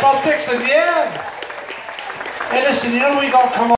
Bob Dixon, yeah. Hey, listen, you know we got to come on.